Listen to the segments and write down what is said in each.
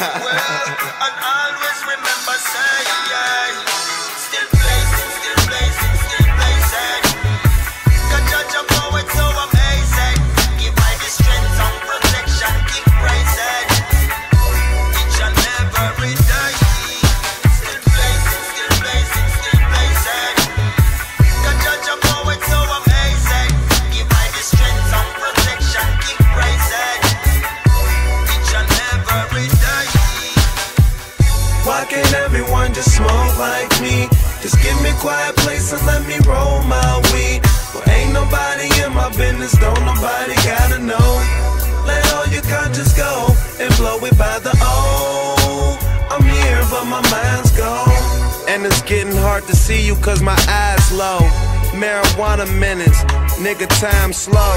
well everyone just smoke like me? Just give me a quiet place and let me roll my weed. Well, ain't nobody in my business, don't nobody gotta know. Let all your conscience go and blow it by the O. I'm here, but my mind's gone. And it's getting hard to see you cause my eyes low. Marijuana minutes, nigga time slow.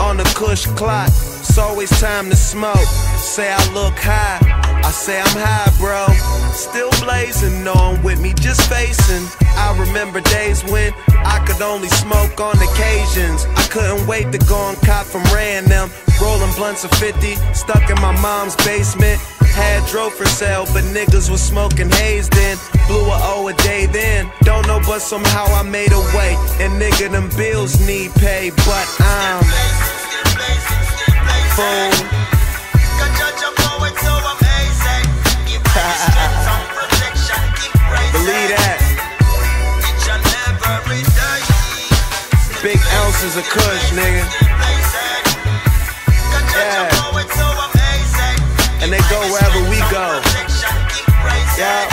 On the kush clock, it's always time to smoke. Say I look high, I say I'm high, bro. Still blazing, know I'm with me, just facing. I remember days when I could only smoke on occasions. I couldn't wait to go and cop from random. Rolling blunts of 50, stuck in my mom's basement. Had drove for sale, but niggas was smoking haze then. Blew a O a day then. Don't know, but somehow I made a way. And nigga, them bills need pay, but I'm fool. Big ounces of kush, nigga. Yeah. And they go wherever we go. Yeah.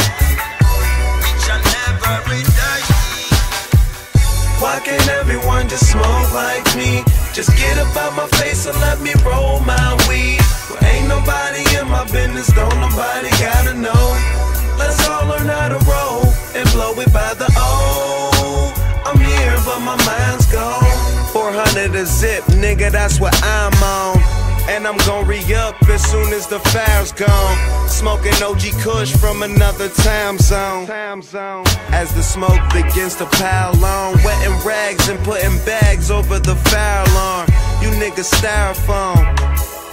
Why can't everyone just smoke like me? Just get up out my face and let me roll my 400 zip, nigga, that's what I'm on. And I'm gon' re up as soon as the fire's gone. Smoking OG Kush from another time zone. As the smoke begins to pile on, wetting rags and putting bags over the fire alarm. You niggas styrofoam,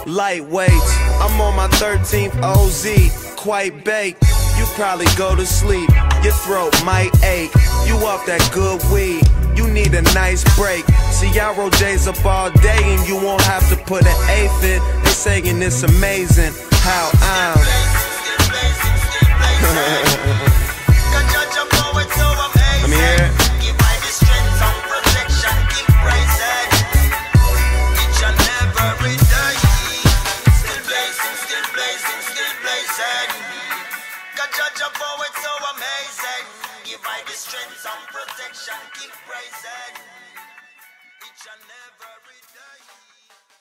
lightweights. I'm on my 13th OZ, quite baked. You probably go to sleep, your throat might ache. You off that good weed, need a nice break. See, I roll J's up all day and you won't have to put an eighth in. They saying it's amazing how I'm. Strength and protection, keep praising each and every day.